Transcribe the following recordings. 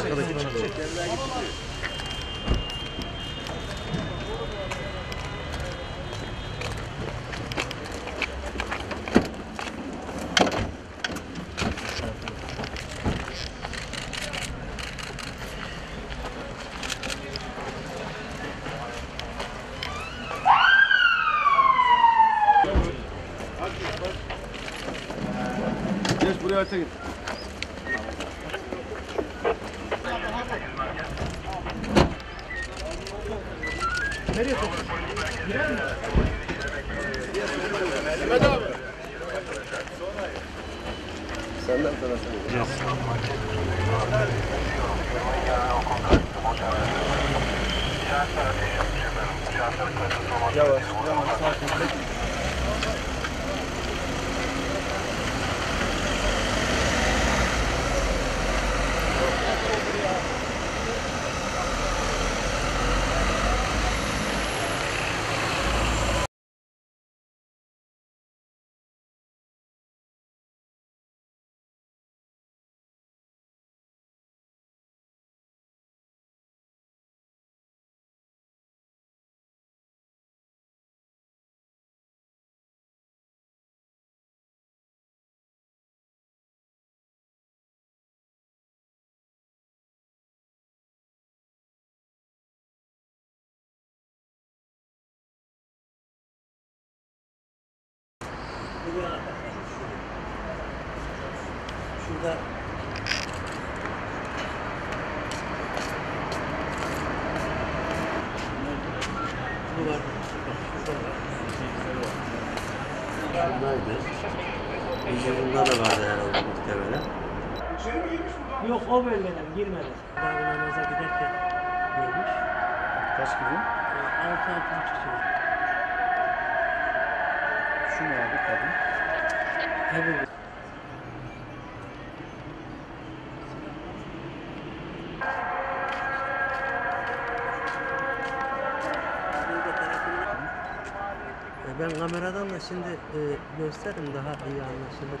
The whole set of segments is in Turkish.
abi. Geç buraya öte git. Nereye sokuyorsun? Girer mi? Mehmet abi. Senden sana Yavaş, yavaş, sakin. Şurada bu var. Şurada var. Şundaydı. Vücudunda da vardı herhalde muhtemelen. Yok o bölgeden girmedi. Namaza giderken görmüş. Kaç gibi? Ee, Altı altı buçuk şey. Şu mu abi kadın? Evet. Ben kameradan da şimdi e, gösteririm daha iyi anlaşılır.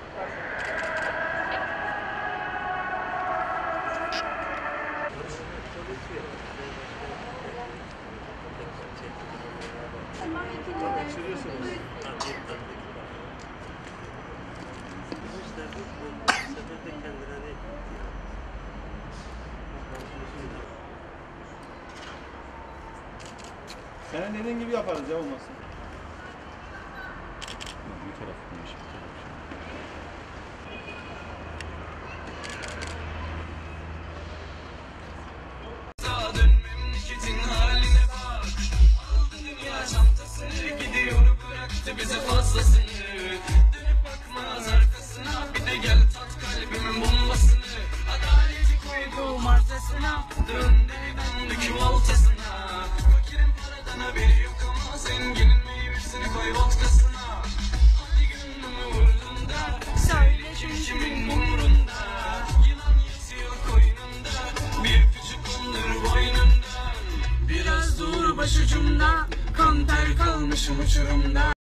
Senin dediğin gibi yaparız ya olmasın. Memleketin başucumda Kan ter kalmışım uçurumda